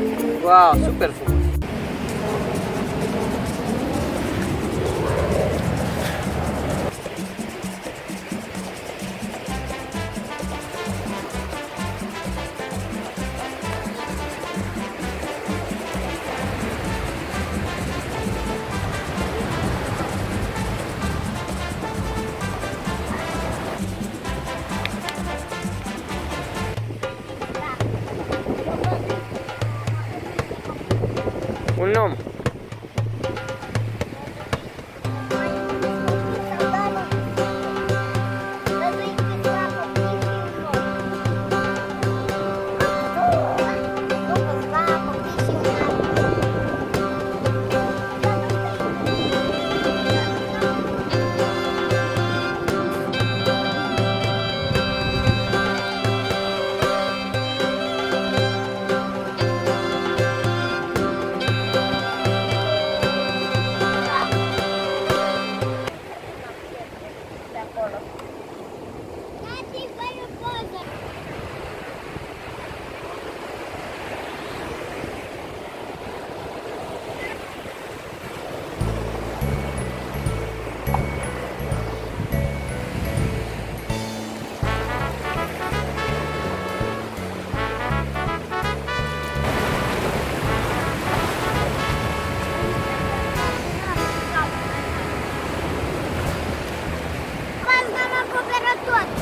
Wow, super full. Un gnomo. прототип.